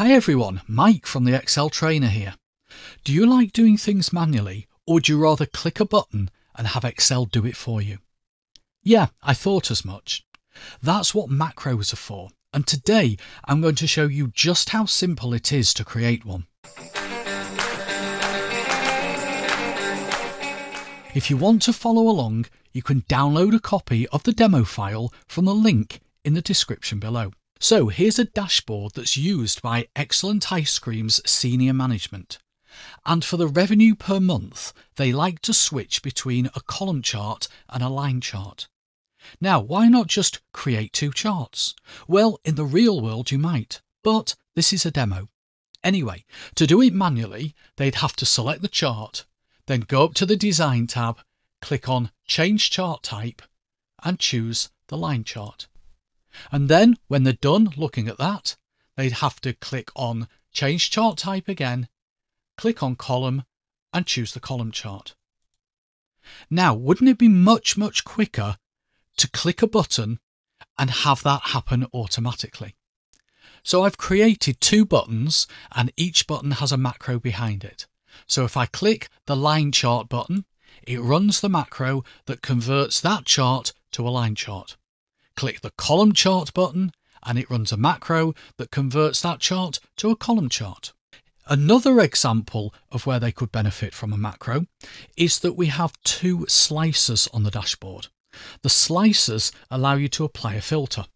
Hi everyone, Mike from the Excel Trainer here. Do you like doing things manually or would you rather click a button and have Excel do it for you? Yeah, I thought as much. That's what macros are for and today I'm going to show you just how simple it is to create one. If you want to follow along, you can download a copy of the demo file from the link in the description below. So here's a dashboard that's used by Excellent Ice Cream's senior management. And for the revenue per month, they like to switch between a column chart and a line chart. Now, why not just create two charts? Well, in the real world you might, but this is a demo. Anyway, to do it manually, they'd have to select the chart, then go up to the Design tab, click on Change Chart Type, and choose the line chart. And then when they're done looking at that, they'd have to click on change chart type again, click on column and choose the column chart. Now, wouldn't it be much, much quicker to click a button and have that happen automatically? So I've created two buttons and each button has a macro behind it. So if I click the line chart button, it runs the macro that converts that chart to a line chart. Click the column chart button and it runs a macro that converts that chart to a column chart. Another example of where they could benefit from a macro is that we have two slicers on the dashboard. The slicers allow you to apply a filter.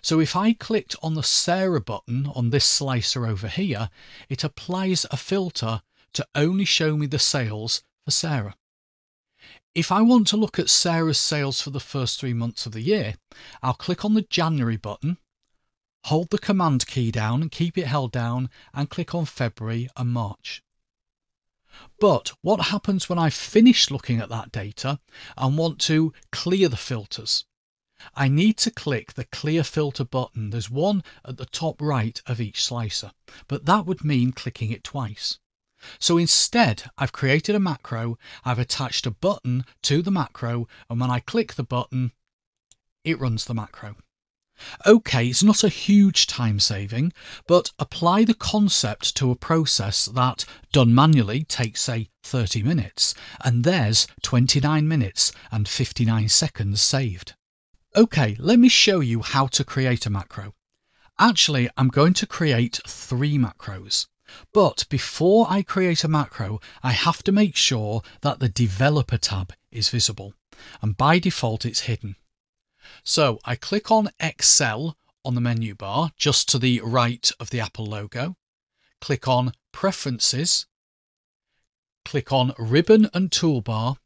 So if I clicked on the Sarah button on this slicer over here, it applies a filter to only show me the sales for Sarah. If I want to look at Sarah's sales for the first three months of the year, I'll click on the January button, hold the Command key down and keep it held down and click on February and March. But what happens when I finish looking at that data and want to clear the filters? I need to click the clear filter button. There's one at the top right of each slicer, but that would mean clicking it twice. So instead, I've created a macro, I've attached a button to the macro, and when I click the button, it runs the macro. Okay, it's not a huge time saving, but apply the concept to a process that, done manually, takes say 30 minutes, and there's 29 minutes and 59 seconds saved. Okay, let me show you how to create a macro. Actually, I'm going to create three macros. But before I create a macro, I have to make sure that the developer tab is visible. And by default, it's hidden. So I click on Excel on the menu bar, just to the right of the Apple logo. Click on Preferences. Click on Ribbon and Toolbar.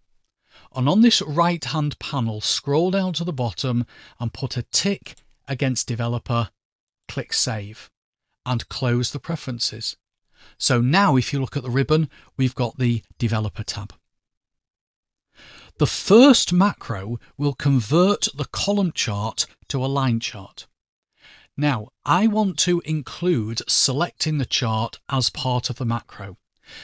And on this right hand panel, scroll down to the bottom and put a tick against Developer. Click Save and close the preferences. So now if you look at the ribbon, we've got the developer tab. The first macro will convert the column chart to a line chart. Now, I want to include selecting the chart as part of the macro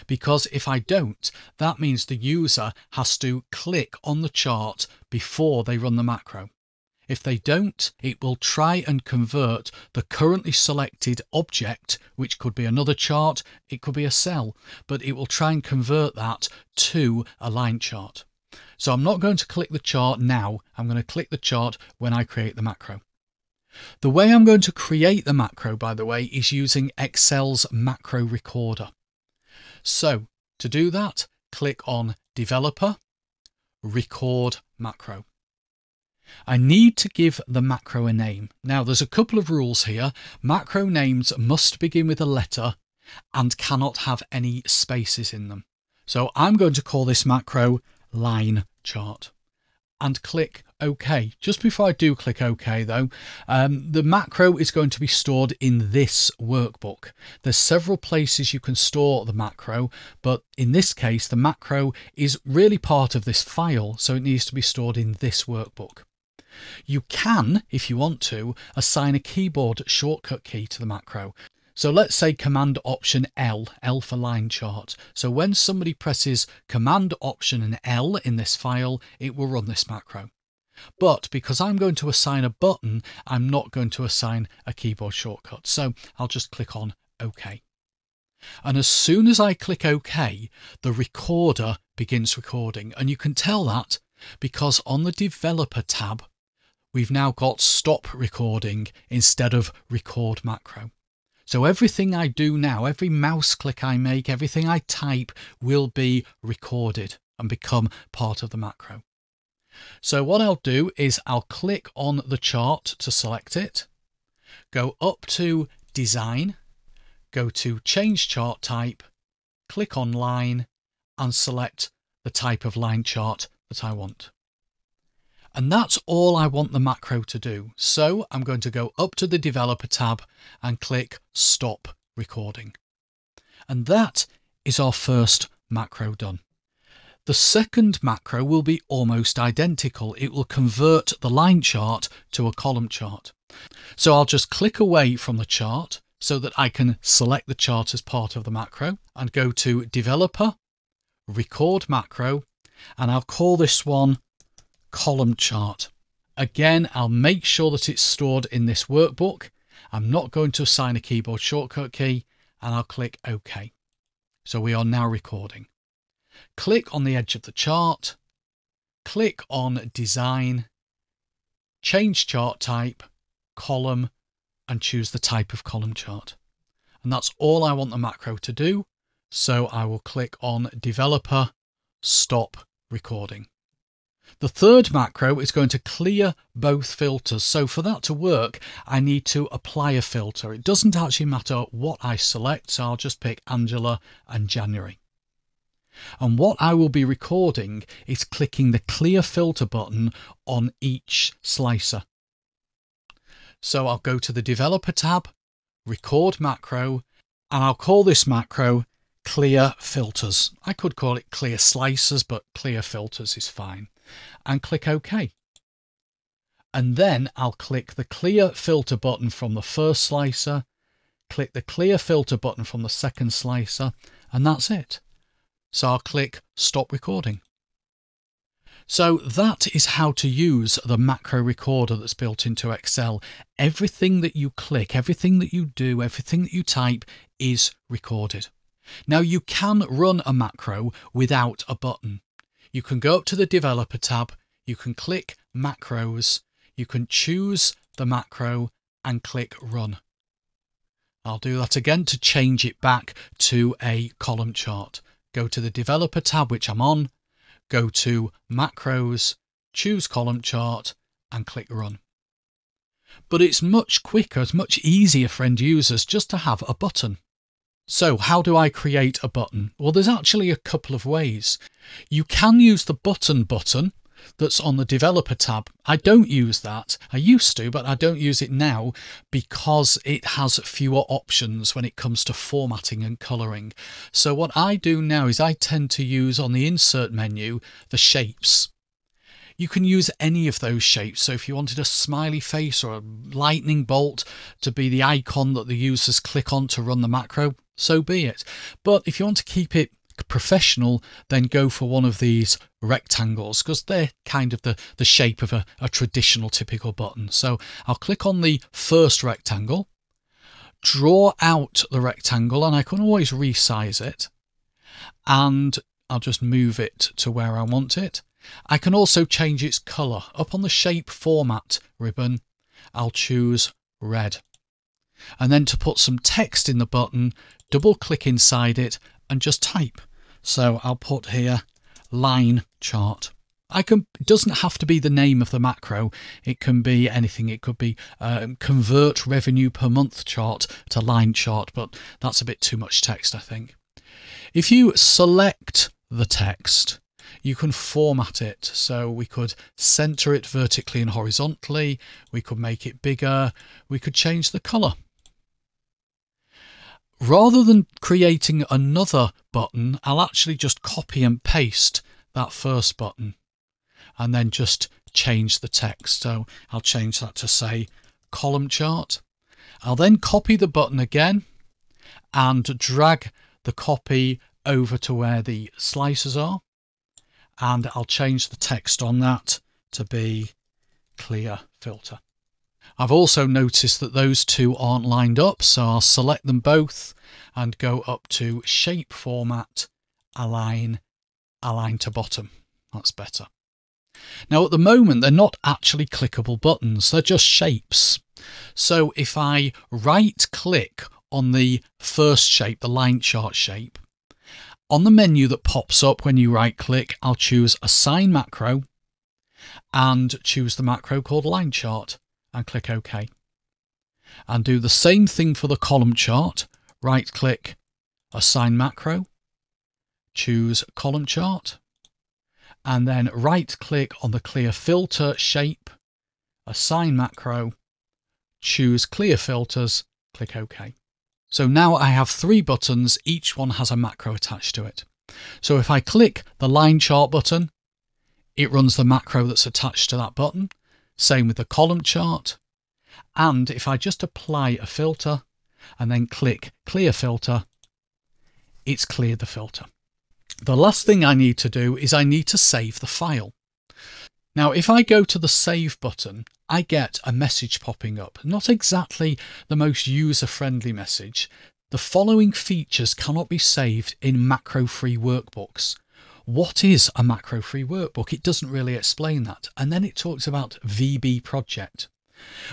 because if I don't, that means the user has to click on the chart before they run the macro. If they don't, it will try and convert the currently selected object, which could be another chart, it could be a cell, but it will try and convert that to a line chart. So I'm not going to click the chart now, I'm going to click the chart when I create the macro. The way I'm going to create the macro, by the way, is using Excel's macro recorder. So to do that, click on Developer, Record Macro. I need to give the macro a name. Now there's a couple of rules here. Macro names must begin with a letter and cannot have any spaces in them. So I'm going to call this macro line chart and click OK. Just before I do click OK though, um, the macro is going to be stored in this workbook. There's several places you can store the macro, but in this case, the macro is really part of this file, so it needs to be stored in this workbook. You can, if you want to, assign a keyboard shortcut key to the macro. So let's say Command Option L, L for line chart. So when somebody presses Command Option and L in this file, it will run this macro. But because I'm going to assign a button, I'm not going to assign a keyboard shortcut. So I'll just click on OK. And as soon as I click OK, the recorder begins recording. And you can tell that because on the developer tab, we've now got stop recording instead of record macro. So everything I do now, every mouse click I make, everything I type will be recorded and become part of the macro. So what I'll do is I'll click on the chart to select it, go up to design, go to change chart type, click on line and select the type of line chart that I want. And that's all I want the macro to do. So I'm going to go up to the developer tab and click stop recording. And that is our first macro done. The second macro will be almost identical. It will convert the line chart to a column chart. So I'll just click away from the chart so that I can select the chart as part of the macro and go to developer, record macro, and I'll call this one column chart. Again, I'll make sure that it's stored in this workbook. I'm not going to assign a keyboard shortcut key and I'll click OK. So we are now recording. Click on the edge of the chart, click on design, change chart type, column, and choose the type of column chart. And that's all I want the macro to do. So I will click on developer, stop recording. The third macro is going to clear both filters. So for that to work, I need to apply a filter. It doesn't actually matter what I select. So I'll just pick Angela and January. And what I will be recording is clicking the clear filter button on each slicer. So I'll go to the developer tab, record macro, and I'll call this macro clear filters. I could call it clear slicers, but clear filters is fine and click OK. And then I'll click the clear filter button from the first slicer, click the clear filter button from the second slicer, and that's it. So I'll click stop recording. So that is how to use the macro recorder that's built into Excel. Everything that you click, everything that you do, everything that you type is recorded. Now you can run a macro without a button you can go up to the developer tab, you can click macros, you can choose the macro and click run. I'll do that again to change it back to a column chart. Go to the developer tab, which I'm on, go to macros, choose column chart and click run. But it's much quicker, it's much easier for end users just to have a button. So how do I create a button? Well, there's actually a couple of ways. You can use the button button that's on the developer tab. I don't use that. I used to, but I don't use it now because it has fewer options when it comes to formatting and colouring. So what I do now is I tend to use on the insert menu the shapes. You can use any of those shapes. So if you wanted a smiley face or a lightning bolt to be the icon that the users click on to run the macro, so be it. But if you want to keep it professional, then go for one of these rectangles because they're kind of the, the shape of a, a traditional typical button. So I'll click on the first rectangle, draw out the rectangle, and I can always resize it. And I'll just move it to where I want it. I can also change its colour. Up on the shape format ribbon, I'll choose red. And then to put some text in the button, double click inside it and just type. So I'll put here line chart. I can it doesn't have to be the name of the macro. It can be anything. It could be um, convert revenue per month chart to line chart, but that's a bit too much text, I think. If you select the text, you can format it. So we could center it vertically and horizontally. We could make it bigger. We could change the color. Rather than creating another button, I'll actually just copy and paste that first button and then just change the text. So I'll change that to say column chart. I'll then copy the button again and drag the copy over to where the slicers are. And I'll change the text on that to be clear filter. I've also noticed that those two aren't lined up, so I'll select them both and go up to Shape Format, Align, Align to Bottom. That's better. Now at the moment they're not actually clickable buttons, they're just shapes. So if I right click on the first shape, the line chart shape, on the menu that pops up when you right click, I'll choose Assign Macro and choose the macro called Line Chart and click OK. And do the same thing for the column chart. Right click, Assign Macro, choose Column Chart, and then right click on the clear filter shape, assign macro, choose clear filters, click OK. So now I have three buttons, each one has a macro attached to it. So if I click the line chart button, it runs the macro that's attached to that button. Same with the column chart. And if I just apply a filter and then click clear filter, it's cleared the filter. The last thing I need to do is I need to save the file. Now, if I go to the Save button, I get a message popping up. Not exactly the most user-friendly message. The following features cannot be saved in macro-free workbooks. What is a macro-free workbook? It doesn't really explain that. And then it talks about VB project.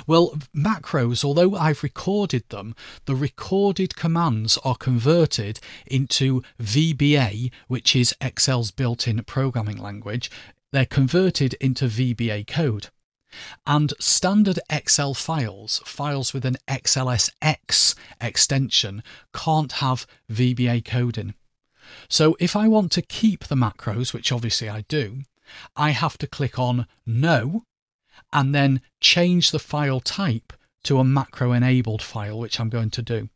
Well, macros, although I've recorded them, the recorded commands are converted into VBA, which is Excel's built in programming language. They're converted into VBA code. And standard Excel files, files with an XLSX extension, can't have VBA code in. So if I want to keep the macros, which obviously I do, I have to click on No and then change the file type to a macro enabled file, which I'm going to do.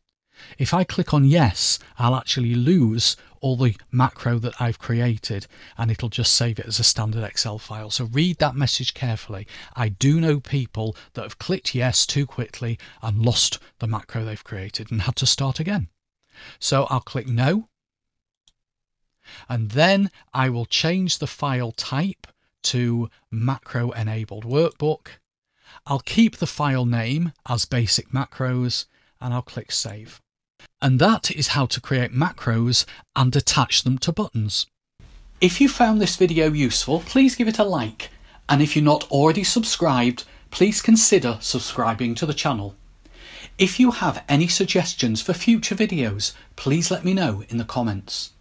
If I click on yes, I'll actually lose all the macro that I've created and it'll just save it as a standard Excel file. So read that message carefully. I do know people that have clicked yes too quickly and lost the macro they've created and had to start again. So I'll click no. And then I will change the file type to macro enabled workbook. I'll keep the file name as basic macros and I'll click save. And that is how to create macros and attach them to buttons. If you found this video useful, please give it a like. And if you're not already subscribed, please consider subscribing to the channel. If you have any suggestions for future videos, please let me know in the comments.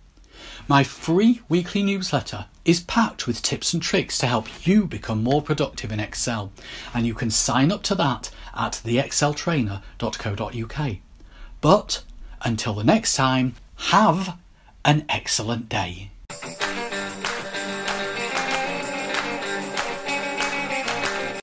My free weekly newsletter is packed with tips and tricks to help you become more productive in Excel, and you can sign up to that at theexceltrainer.co.uk. But until the next time, have an excellent day.